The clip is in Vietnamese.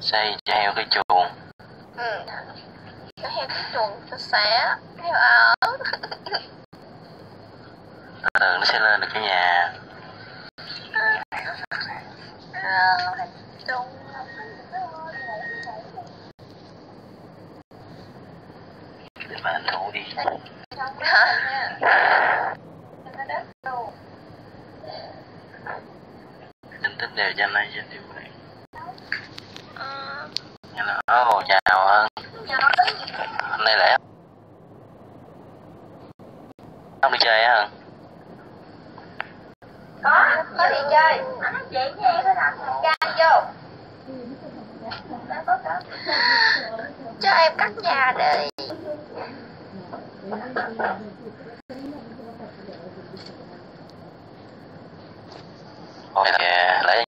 xây heo cái chuồng. Ừ. Cho heo cái chuồng sạch sẽ heo ở từ từ nó sẽ lên được cái nhà. Rồi chung mà anh thủ đi. Hả Tích đều cho anh cho điều này. Ờ, Nghe là Ồ chào ơn Hôm nay lẽ Không? Đi chơi Hân có có đi chơi. Anh nói chuyện với em thôi nè ca vô. Cho em cắt nhà đi Oke.